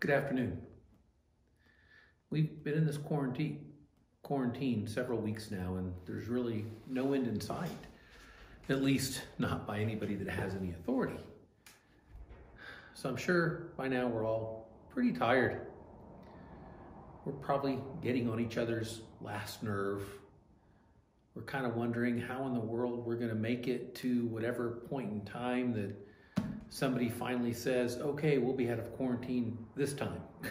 Good afternoon. We've been in this quarantine quarantine several weeks now, and there's really no end in sight. At least not by anybody that has any authority. So I'm sure by now we're all pretty tired. We're probably getting on each other's last nerve. We're kind of wondering how in the world we're going to make it to whatever point in time that somebody finally says, okay, we'll be out of quarantine this time.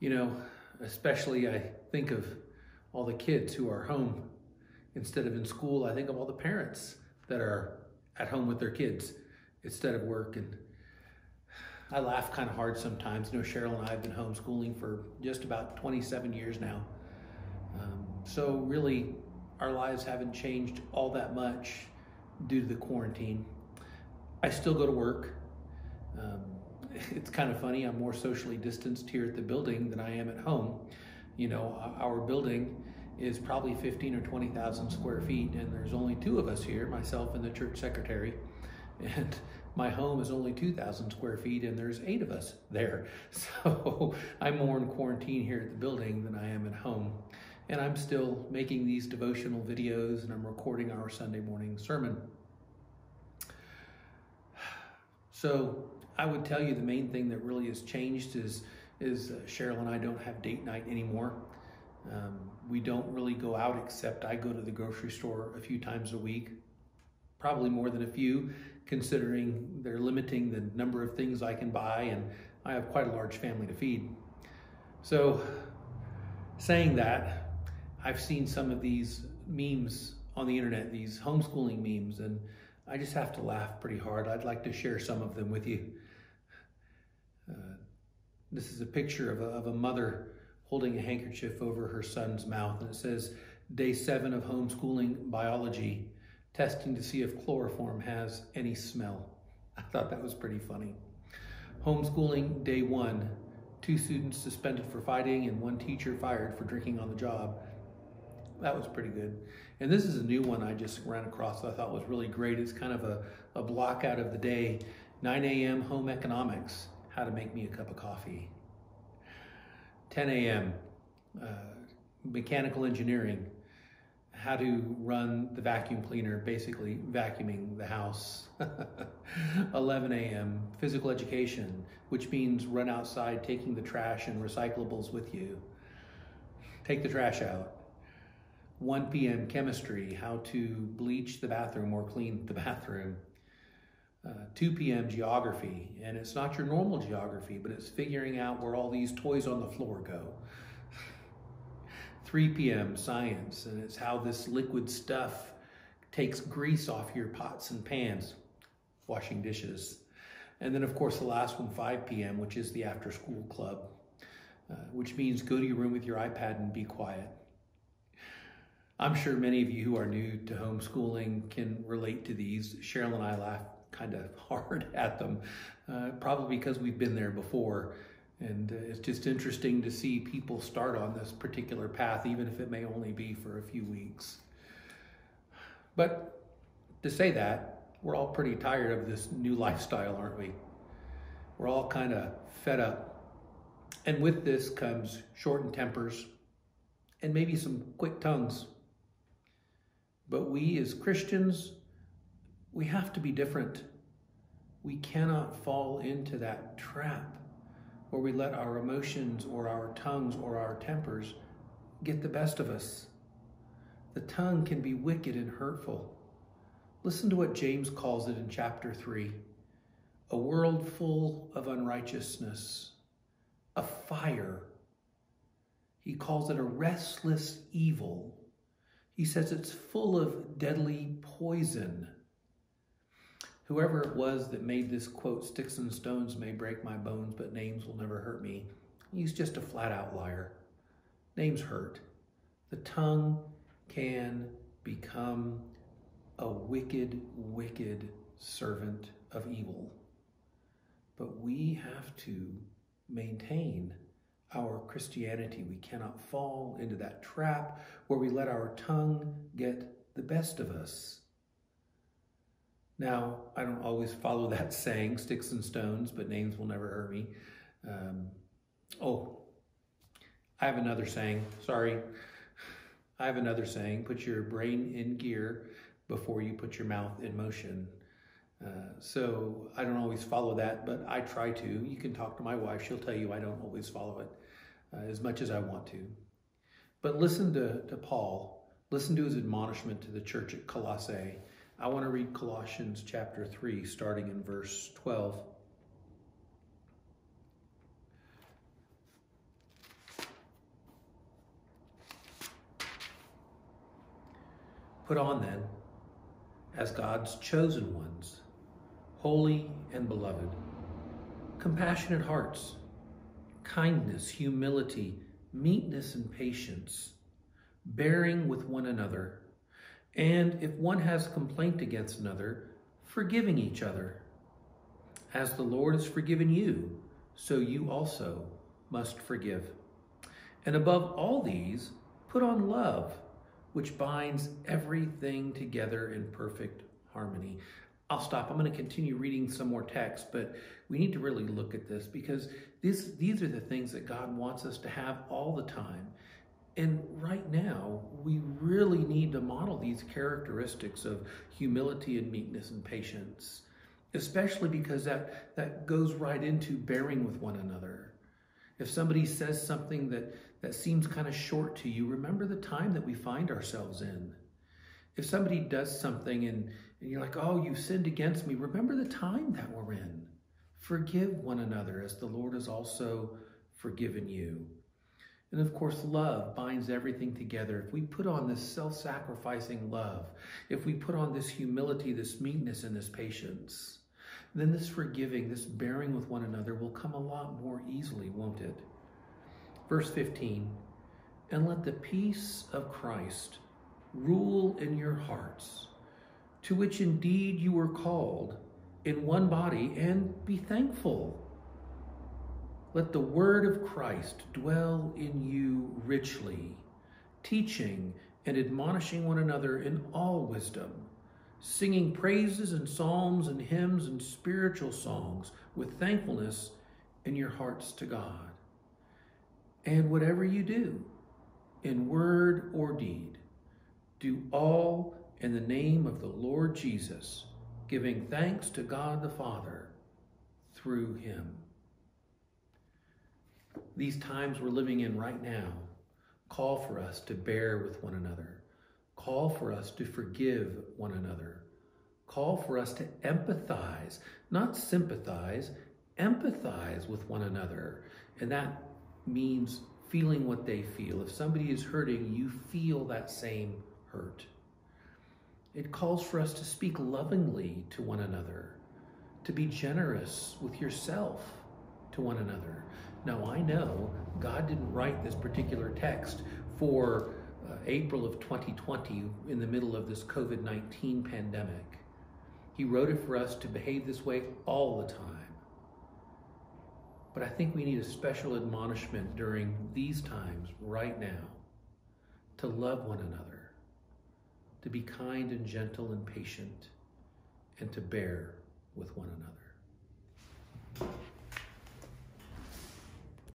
you know, especially I think of all the kids who are home instead of in school. I think of all the parents that are at home with their kids instead of work. And I laugh kind of hard sometimes. You know, Cheryl and I have been homeschooling for just about 27 years now. Um, so really, our lives haven't changed all that much due to the quarantine. I still go to work. Um, it's kind of funny. I'm more socially distanced here at the building than I am at home. You know, our building is probably 15 or 20,000 square feet, and there's only two of us here, myself and the church secretary. And my home is only 2,000 square feet, and there's eight of us there. So I'm more in quarantine here at the building than I am at home. And I'm still making these devotional videos, and I'm recording our Sunday morning sermon. So I would tell you the main thing that really has changed is, is uh, Cheryl and I don't have date night anymore. Um, we don't really go out except I go to the grocery store a few times a week, probably more than a few, considering they're limiting the number of things I can buy, and I have quite a large family to feed. So, saying that, I've seen some of these memes on the internet, these homeschooling memes, and I just have to laugh pretty hard. I'd like to share some of them with you. Uh, this is a picture of a, of a mother holding a handkerchief over her son's mouth, and it says, Day seven of homeschooling biology, testing to see if chloroform has any smell. I thought that was pretty funny. Homeschooling day one, two students suspended for fighting and one teacher fired for drinking on the job. That was pretty good. And this is a new one I just ran across that I thought was really great. It's kind of a, a block out of the day. 9 a.m. home economics, how to make me a cup of coffee. 10 a.m. Uh, mechanical engineering, how to run the vacuum cleaner, basically vacuuming the house. 11 a.m. physical education, which means run outside taking the trash and recyclables with you. Take the trash out. 1 p.m. chemistry, how to bleach the bathroom or clean the bathroom. Uh, 2 p.m. geography, and it's not your normal geography, but it's figuring out where all these toys on the floor go. 3 p.m. science, and it's how this liquid stuff takes grease off your pots and pans, washing dishes. And then, of course, the last one, 5 p.m., which is the after school club, uh, which means go to your room with your iPad and be quiet. I'm sure many of you who are new to homeschooling can relate to these. Cheryl and I laugh kind of hard at them, uh, probably because we've been there before. And uh, it's just interesting to see people start on this particular path, even if it may only be for a few weeks. But to say that, we're all pretty tired of this new lifestyle, aren't we? We're all kind of fed up. And with this comes shortened tempers and maybe some quick tongues. But we as Christians, we have to be different. We cannot fall into that trap where we let our emotions or our tongues or our tempers get the best of us. The tongue can be wicked and hurtful. Listen to what James calls it in chapter 3 a world full of unrighteousness, a fire. He calls it a restless evil he says it's full of deadly poison. Whoever it was that made this quote, sticks and stones may break my bones, but names will never hurt me, he's just a flat out liar. Names hurt. The tongue can become a wicked, wicked servant of evil. But we have to maintain our Christianity. We cannot fall into that trap where we let our tongue get the best of us. Now, I don't always follow that saying, sticks and stones, but names will never hurt me. Um, oh, I have another saying. Sorry. I have another saying. Put your brain in gear before you put your mouth in motion. Uh, so I don't always follow that, but I try to. You can talk to my wife. She'll tell you I don't always follow it uh, as much as I want to. But listen to, to Paul. Listen to his admonishment to the church at Colossae. I want to read Colossians chapter 3, starting in verse 12. Put on then, as God's chosen ones, holy and beloved, compassionate hearts, kindness, humility, meekness, and patience, bearing with one another, and if one has complaint against another, forgiving each other. As the Lord has forgiven you, so you also must forgive. And above all these, put on love which binds everything together in perfect harmony. I'll stop. I'm going to continue reading some more text, but we need to really look at this because this, these are the things that God wants us to have all the time. And right now, we really need to model these characteristics of humility and meekness and patience, especially because that, that goes right into bearing with one another. If somebody says something that, that seems kind of short to you, remember the time that we find ourselves in. If somebody does something and, and you're like, oh, you've sinned against me, remember the time that we're in. Forgive one another as the Lord has also forgiven you. And of course, love binds everything together. If we put on this self sacrificing love, if we put on this humility, this meekness, and this patience, then this forgiving, this bearing with one another will come a lot more easily, won't it? Verse 15, and let the peace of Christ rule in your hearts, to which indeed you were called in one body, and be thankful. Let the word of Christ dwell in you richly, teaching and admonishing one another in all wisdom singing praises and psalms and hymns and spiritual songs with thankfulness in your hearts to God. And whatever you do, in word or deed, do all in the name of the Lord Jesus, giving thanks to God the Father through him. These times we're living in right now call for us to bear with one another Call for us to forgive one another. Call for us to empathize, not sympathize, empathize with one another. And that means feeling what they feel. If somebody is hurting, you feel that same hurt. It calls for us to speak lovingly to one another, to be generous with yourself to one another. Now, I know God didn't write this particular text for uh, April of 2020 in the middle of this COVID 19 pandemic. He wrote it for us to behave this way all the time. But I think we need a special admonishment during these times right now to love one another, to be kind and gentle and patient, and to bear with one another.